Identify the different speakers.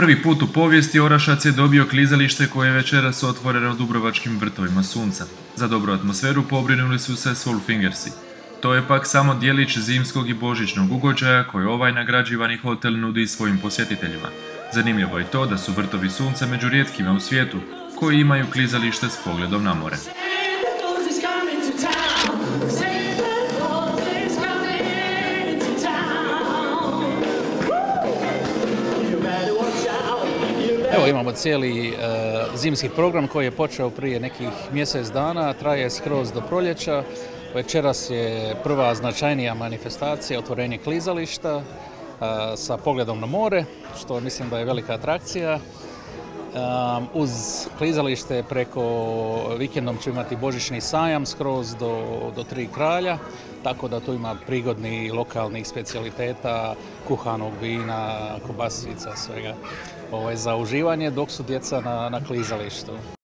Speaker 1: Prvi put u povijesti Orašac je dobio klizalište koje je večeras otvoreno Dubrovačkim vrtovima sunca. Za dobru atmosferu pobrinuli su se Soulfingersi. To je pak samo dijelić zimskog i božićnog ugođaja koje ovaj nagrađivani hotel nudi svojim posjetiteljima. Zanimljivo je to da su vrtovi sunca među rijetkima u svijetu koji imaju klizalište s pogledom na more.
Speaker 2: Evo imamo cijeli e, zimski program koji je počeo prije nekih mjesec dana, traje skroz do proljeća. Večeras je prva značajnija manifestacija, otvorenje klizališta e, sa pogledom na more, što mislim da je velika atrakcija. Uz klizalište preko vikendom ću imati božićni sajam skroz do, do tri kralja, tako da tu ima prigodnih lokalnih specijaliteta, kuhanog vina, kobasica, svega ovaj, za uživanje dok su djeca na, na klizalištu.